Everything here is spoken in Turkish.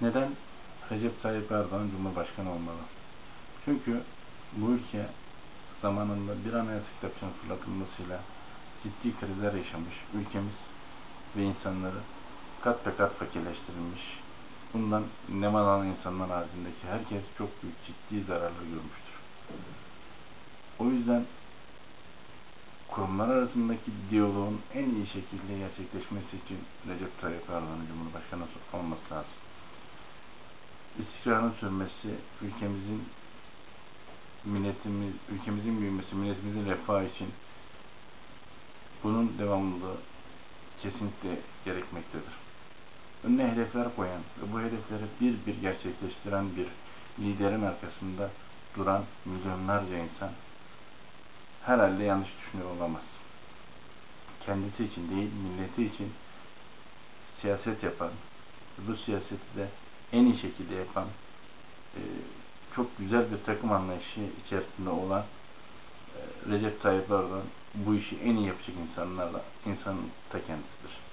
Neden Recep Tayyip Erdoğan Cumhurbaşkanı olmalı? Çünkü bu ülke zamanında bir anayasa kitapçının fırlatılmasıyla ciddi krizler yaşamış ülkemiz ve insanları kat be kat fakirleştirilmiş. Bundan neman alan insanlar haricindeki herkes çok büyük ciddi zararlar görmüştür. O yüzden kurumlar arasındaki diyaloğun en iyi şekilde gerçekleşmesi için Recep Tayyip Erdoğan'ın Cumhurbaşkanı olması lazım. İstikrarın sürmesi, ülkemizin milletimiz, ülkemizin büyümesi, milletimizin refahı için bunun devamlılığı kesinlikle gerekmektedir. Önüne hedefler koyan ve bu hedefleri bir bir gerçekleştiren bir liderin arkasında duran milyonlarca insan herhalde yanlış düşünüyor olamaz. Kendisi için değil, milleti için siyaset yapan, bu siyaseti de en iyi şekilde yapan, e, çok güzel bir takım anlayışı içerisinde olan e, Recep Tayyip Erdoğan bu işi en iyi yapacak insanlarla insanın ta kendisidir.